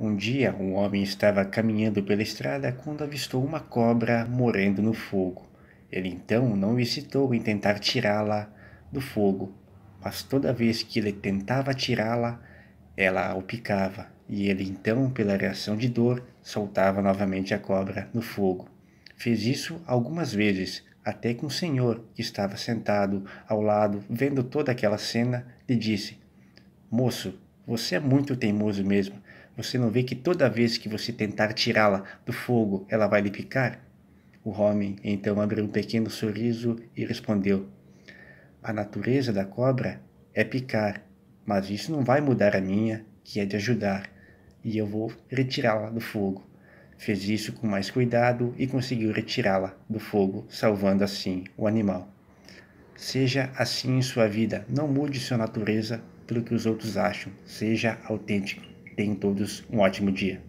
Um dia, um homem estava caminhando pela estrada quando avistou uma cobra morrendo no fogo. Ele então não hesitou em tentar tirá-la do fogo, mas toda vez que ele tentava tirá-la, ela o picava, e ele então, pela reação de dor, soltava novamente a cobra no fogo. Fez isso algumas vezes, até que um senhor que estava sentado ao lado, vendo toda aquela cena, lhe disse: Moço, você é muito teimoso mesmo. Você não vê que toda vez que você tentar tirá-la do fogo, ela vai lhe picar? O homem então abriu um pequeno sorriso e respondeu: A natureza da cobra é picar, mas isso não vai mudar a minha, que é de ajudar, e eu vou retirá-la do fogo. Fez isso com mais cuidado e conseguiu retirá-la do fogo, salvando assim o animal. Seja assim em sua vida, não mude sua natureza pelo que os outros acham, seja autêntico. Tenham todos um ótimo dia.